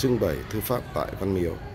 trưng bày thư pháp tại Văn Miếu.